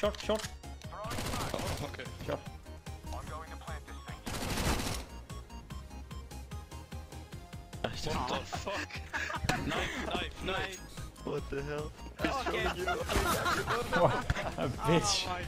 short, short, Oh, okay. short. What the fuck? knife, knife, knife. What the hell? Okay. What a bitch. Oh